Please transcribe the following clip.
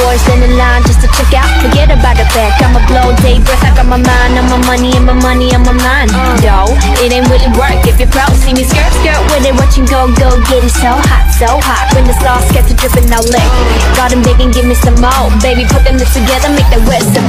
boys in the line just to check out. Forget about the fact I'ma blow day breath. I got my mind on my money and my money on my mind. Yo, it ain't really work if you're pro. See me skirt, skirt with it. Watching go, go, get it so hot, so hot. When the sauce gets to dripping, now lick. big and give me some more. Baby, put them lips together, make that wet some